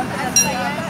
Hasta allá.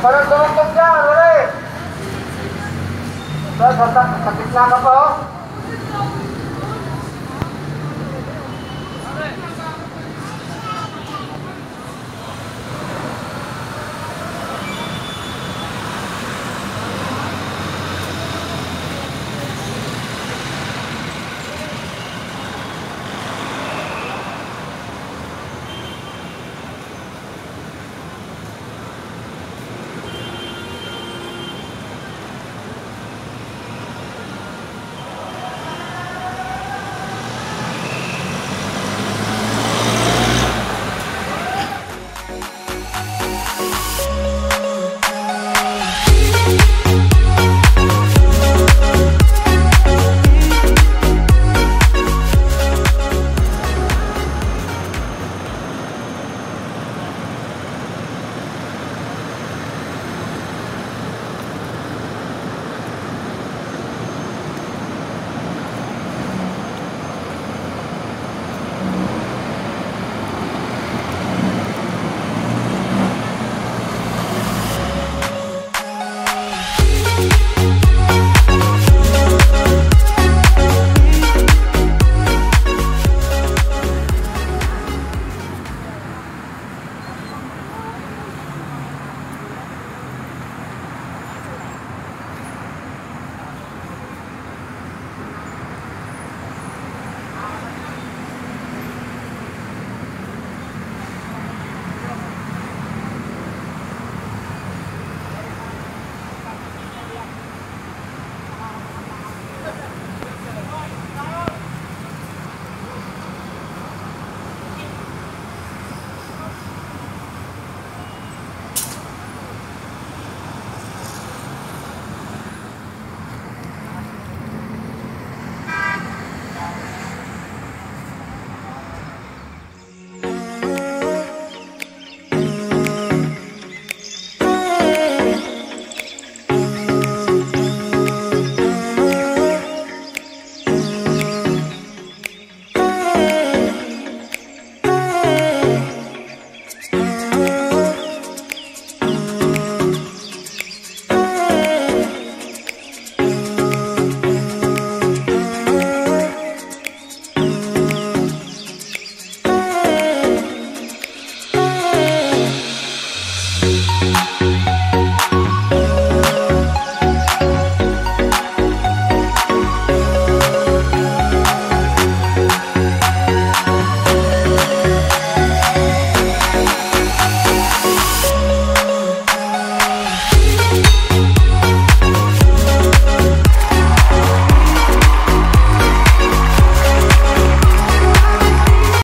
Parang gawin kang dyan, wala ah, eh. Sa, sa, sa, sa gitna ka pa. Oh.